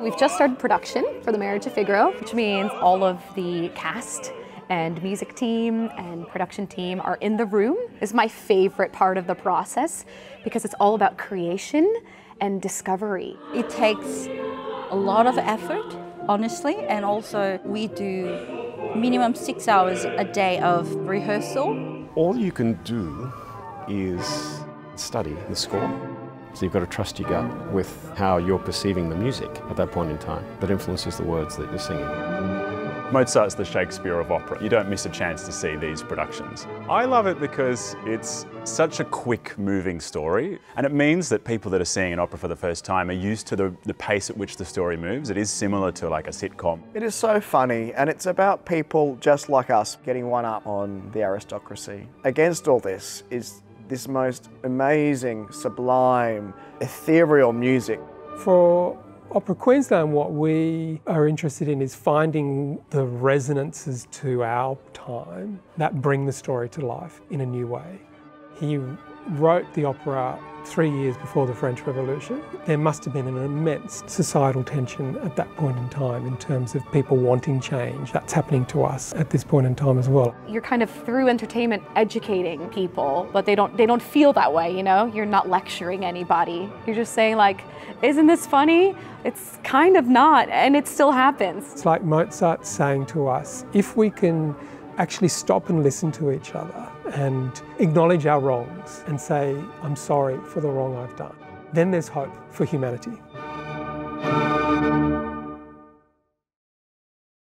We've just started production for The Marriage of Figaro, which means all of the cast and music team and production team are in the room. Is my favorite part of the process because it's all about creation and discovery. It takes a lot of effort, honestly, and also we do minimum six hours a day of rehearsal. All you can do is study the score. So you've got to trust your gut with how you're perceiving the music at that point in time that influences the words that you're singing. Mozart's the Shakespeare of opera. You don't miss a chance to see these productions. I love it because it's such a quick moving story and it means that people that are seeing an opera for the first time are used to the, the pace at which the story moves. It is similar to like a sitcom. It is so funny and it's about people just like us getting one up on the aristocracy. Against all this is this most amazing, sublime, ethereal music. For Opera Queensland, what we are interested in is finding the resonances to our time that bring the story to life in a new way. He wrote the opera three years before the French Revolution. There must have been an immense societal tension at that point in time in terms of people wanting change. That's happening to us at this point in time as well. You're kind of through entertainment educating people, but they don't they don't feel that way, you know? You're not lecturing anybody. You're just saying like, isn't this funny? It's kind of not, and it still happens. It's like Mozart saying to us, if we can actually stop and listen to each other and acknowledge our wrongs and say, I'm sorry for the wrong I've done, then there's hope for humanity.